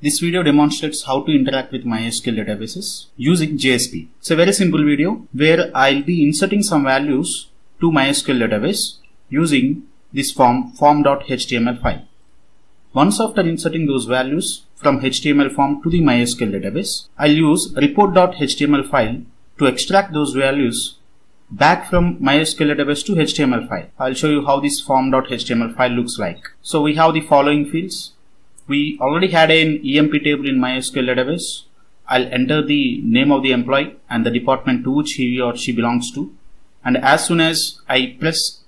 This video demonstrates how to interact with MySQL databases using JSP. It's a very simple video where I'll be inserting some values to MySQL database using this form form.html file. Once after inserting those values from HTML form to the MySQL database, I'll use report.html file to extract those values back from MySQL database to HTML file. I'll show you how this form.html file looks like. So we have the following fields we already had an EMP table in MySQL database. I'll enter the name of the employee and the department to which he or she belongs to. And as soon as I press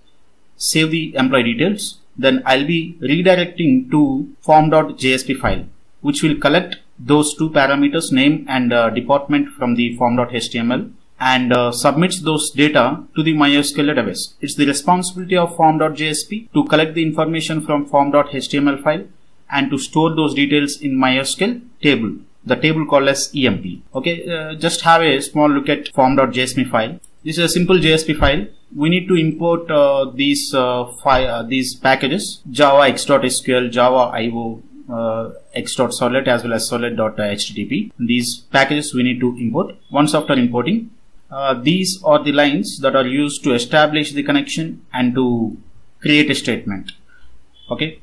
save the employee details, then I'll be redirecting to form.jsp file, which will collect those two parameters, name and uh, department from the form.html and uh, submits those data to the MySQL database. It's the responsibility of form.jsp to collect the information from form.html file and to store those details in MySQL table the table called as EMP. Okay, uh, just have a small look at form.jsp file. This is a simple JSP file. We need to import uh, these uh, file, uh, these packages Java x.sql, Java IO, uh, x.servlet as well as servlet.http. These packages we need to import. Once after importing, uh, these are the lines that are used to establish the connection and to create a statement. Okay,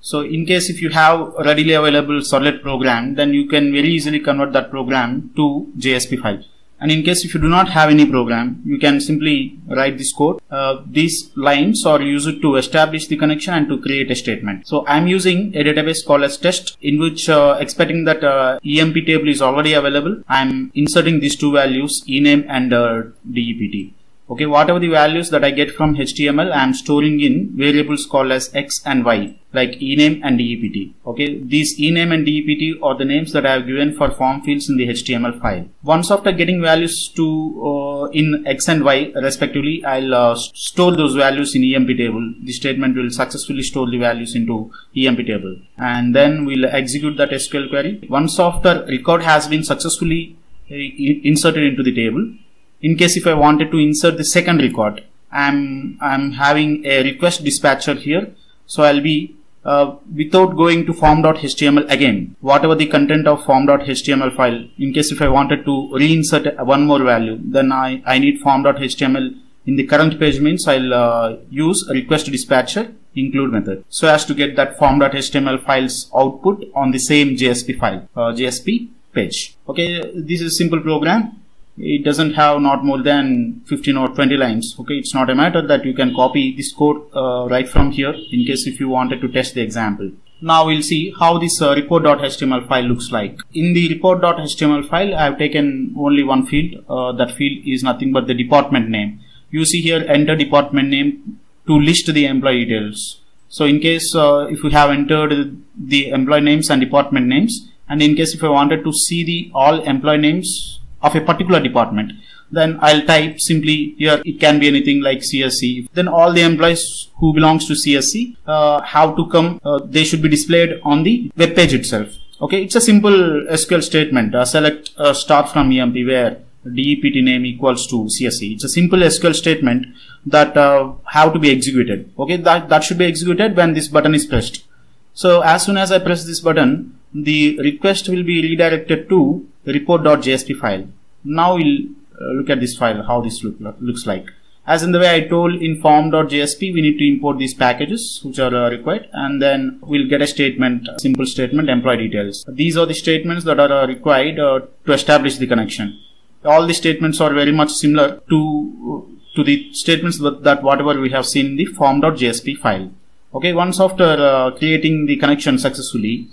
so in case if you have readily available servlet program, then you can very easily convert that program to JSP file. And in case if you do not have any program, you can simply write this code. Uh, these lines or use it to establish the connection and to create a statement. So I'm using a database called as test in which uh, expecting that uh, EMP table is already available. I'm inserting these two values ename and uh, DEPT okay whatever the values that I get from HTML I am storing in variables called as X and Y like ename and DEPT okay these ename and DEPT are the names that I have given for form fields in the HTML file. Once after getting values to uh, in X and Y respectively I'll uh, store those values in EMP table. The statement will successfully store the values into EMP table. And then we'll execute that SQL query. Once after record has been successfully uh, inserted into the table in case if I wanted to insert the second record I'm I'm having a request dispatcher here. So I'll be uh, without going to form.html again whatever the content of form.html file in case if I wanted to reinsert one more value then I, I need form.html in the current page means I'll uh, use request dispatcher include method. So as to get that form.html files output on the same JSP file uh, JSP page. Okay this is a simple program it doesn't have not more than 15 or 20 lines okay? It's not a matter that you can copy this code uh, right from here in case if you wanted to test the example. Now we'll see how this uh, report.html file looks like. In the report.html file i have taken only one field. Uh, that field is nothing but the department name. You see here enter department name to list the employee details. So in case uh, if you have entered the employee names and department names and in case if I wanted to see the all employee names of a particular department then I'll type simply here it can be anything like CSC then all the employees who belongs to CSC uh, have to come uh, they should be displayed on the web page itself. Okay it's a simple SQL statement. Uh, select a start from EMP where DEPT name equals to CSC it's a simple SQL statement that uh, have to be executed. Okay that that should be executed when this button is pressed. So as soon as I press this button the request will be redirected to report.jsp file. Now we'll uh, look at this file, how this look, looks like. As in the way I told in form.jsp, we need to import these packages which are uh, required and then we'll get a statement, simple statement, employee details. These are the statements that are uh, required to establish the connection. All the statements are very much similar to to the statements that, that whatever we have seen in the form.jsp file. Okay, once after creating the connection successfully,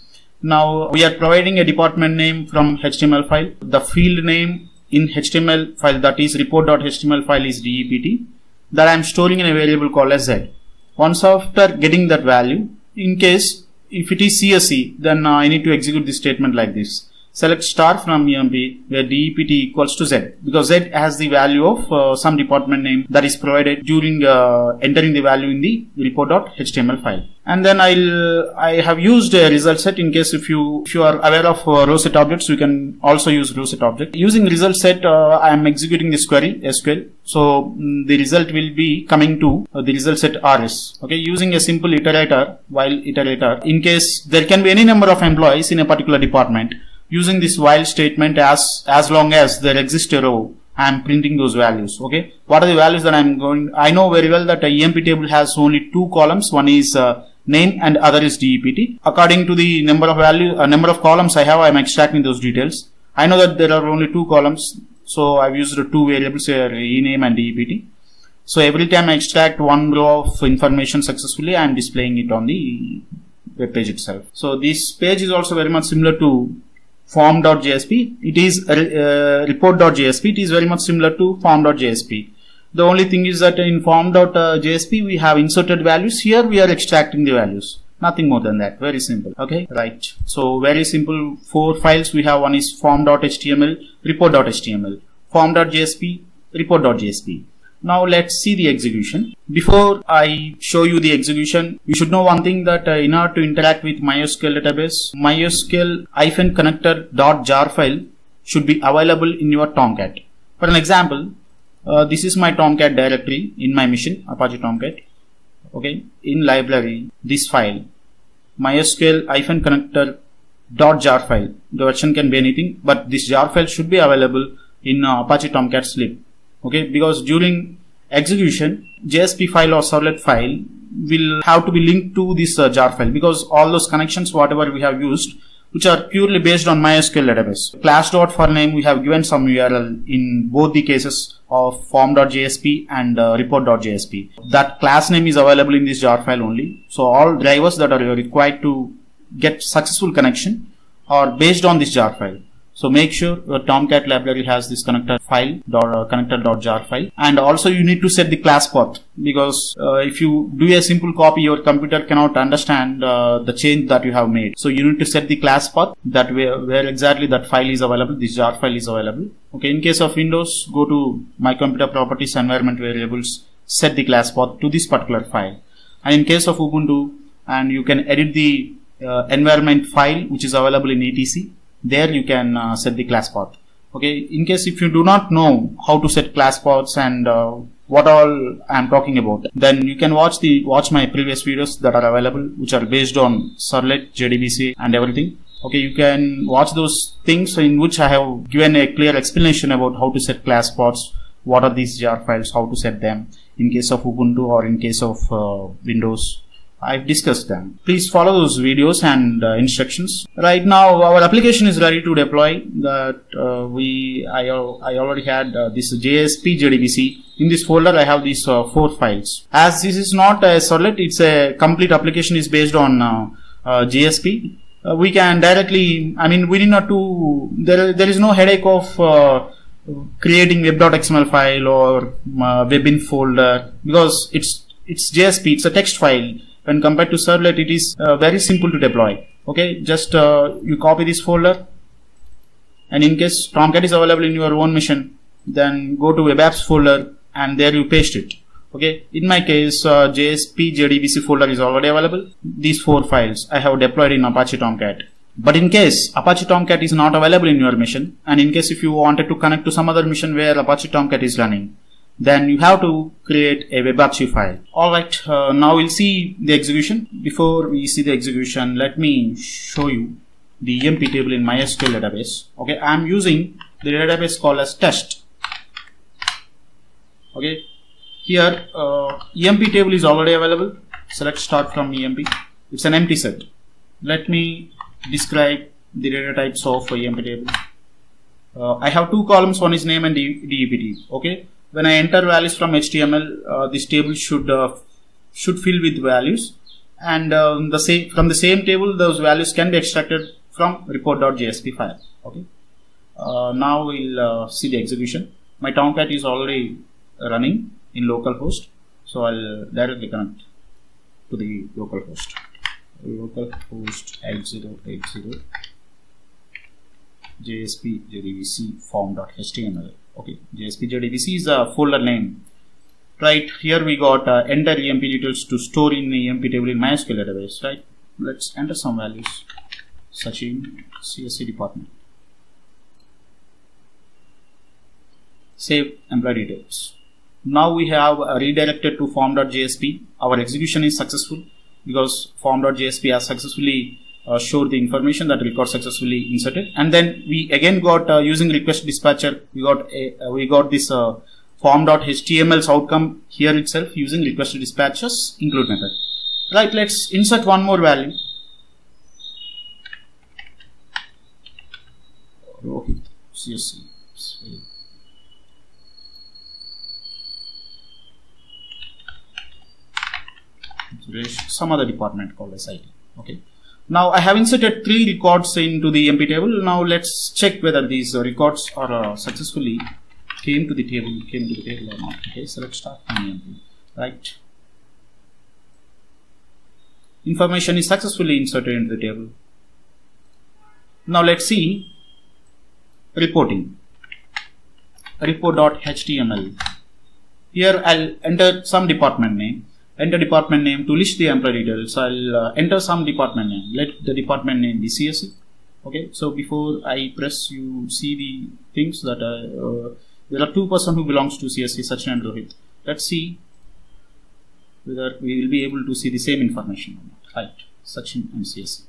now we are providing a department name from HTML file. The field name in HTML file that is report.html file is DEPT that I am storing in a variable called as Z. Once after getting that value, in case if it is CSC, then uh, I need to execute this statement like this. Select star from EMP where DEPT equals to Z because Z has the value of uh, some department name that is provided during uh, entering the value in the report.html file. And then I'll I have used a result set in case if you if you are aware of uh, row set objects you can also use row set object. Using result set uh, I am executing this query SQL. So mm, the result will be coming to uh, the result set rs. Okay, using a simple iterator while iterator in case there can be any number of employees in a particular department using this while statement as as long as there exists a row I am printing those values okay? What are the values that I am going I know very well that a EMP table has only two columns. One is uh, name and other is DEPT according to the number of value uh, number of columns I have I am extracting those details. I know that there are only two columns so I've used two variables here ename and DEPT so every time I extract one row of information successfully I am displaying it on the web page itself. So this page is also very much similar to form.jsp. It is uh, report.jsp. It is very much similar to form.jsp. The only thing is that in form.jsp we have inserted values. Here we are extracting the values. Nothing more than that. Very simple. Okay. Right. So very simple. Four files we have. One is form.html, report.html, form.jsp, report.jsp. Now let's see the execution. Before I show you the execution, you should know one thing that uh, in order to interact with MySQL database, MySQL-connector.jar file should be available in your Tomcat. For an example, uh, this is my Tomcat directory in my machine, Apache Tomcat. Okay, in library, this file, MySQL-connector.jar file. The version can be anything, but this jar file should be available in uh, Apache Tomcat lib okay because during execution JSP file or servlet file will have to be linked to this uh, jar file because all those connections whatever we have used which are purely based on MySQL database. Class.forName we have given some URL in both the cases of form.jsp and uh, report.jsp. That class name is available in this jar file only. So all drivers that are required to get successful connection are based on this jar file. So make sure your Tomcat library has this connector file dot uh, connector.jar file and also you need to set the class path because uh, if you do a simple copy your computer cannot understand uh, the change that you have made. So you need to set the class path that where, where exactly that file is available this jar file is available. Okay in case of Windows go to my computer properties environment variables set the class path to this particular file and in case of Ubuntu and you can edit the uh, environment file which is available in etc there you can uh, set the class path. Okay in case if you do not know how to set class paths and uh, what all I am talking about then you can watch the watch my previous videos that are available which are based on Servlet, JDBC and everything. Okay you can watch those things in which I have given a clear explanation about how to set class paths what are these jar files how to set them in case of Ubuntu or in case of uh, Windows I've discussed them. Please follow those videos and uh, instructions. Right now our application is ready to deploy that uh, we I, I already had uh, this JSP JDBC. In this folder I have these uh, four files. As this is not a servlet, it's a complete application is based on uh, uh, JSP. we can directly, I mean we need not to, there, there is no headache of creating web.xml file or WEB-INF folder because it's it's JSP, it's a text file when compared to servlet it is uh, very simple to deploy. Okay? Just uh, you copy this folder. And in case tomcat is available in your own machine then go to web apps folder and there you paste it. Okay? In my case uh, jsp jdbc folder is already available. These four files i have deployed in apache tomcat. But in case apache tomcat is not available in your machine and in case if you wanted to connect to some other machine where apache tomcat is running then you have to create a WebArchive file. Alright, uh, now we'll see the execution. Before we see the execution, let me show you the EMP table in MySQL database. Okay, I'm using the database called as test. Okay, here uh, EMP table is already available. Select star from EMP. It's an empty set. Let me describe the data types of EMP table. Uh, I have two columns. One is name and DEPT. Okay when I enter values from HTML, uh, this table should uh, should fill with values, and uh, the same from the same table, those values can be extracted from report.jsp file. Okay. Uh, now we'll see the execution. My Tomcat is already running in localhost, so I'll directly connect to the localhost. Localhost 8080 JSP JDBC form.html. Okay, JSP JDBC is a folder name. Right here we got uh, enter EMP details to store in the EMP table in MySQL database. Right, let's enter some values. Sachin, CSC department. Save employee details. Now we have uh, redirected to form.jsp. Our execution is successful because form.jsp has successfully uh, showed the information that record successfully inserted. And then we again got uh, using request dispatcher we got a, uh, we got this uh, form.html's outcome here itself using request dispatchers include method. Right let's insert one more value. Rohit CSC some other department called SIT okay now I have inserted three records into the EMP table. Now let's check whether these records are uh, successfully came to the table, came to the table or not. Okay, so let's start. Right. Information is successfully inserted into the table. Now let's see reporting. Report.html. Here I'll enter some department name enter department name to list the employee details. I'll uh, enter some department name. Let the department name be CSC okay? So before I press you see the things that uh, uh, there are two person who belongs to CSC Sachin and Rohit. Let's see whether we will be able to see the same information. Or not. right. Sachin and CSC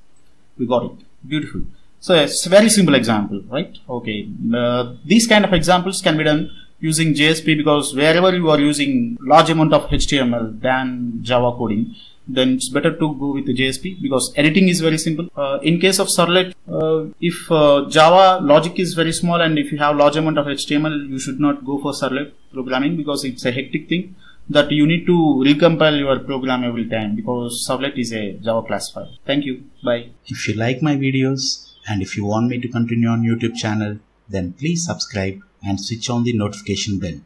we got it. Beautiful. So it's a very simple example right? Okay. Uh, these kind of examples can be done using JSP because wherever you are using large amount of HTML than Java coding, then it's better to go with the JSP because editing is very simple. Uh, in case of Servlet, uh, if uh, Java logic is very small and if you have large amount of HTML, you should not go for Servlet programming because it's a hectic thing that you need to recompile your program every time because Servlet is a Java class file. Thank you. Bye. If you like my videos and if you want me to continue on YouTube channel, then please subscribe and switch on the notification bell.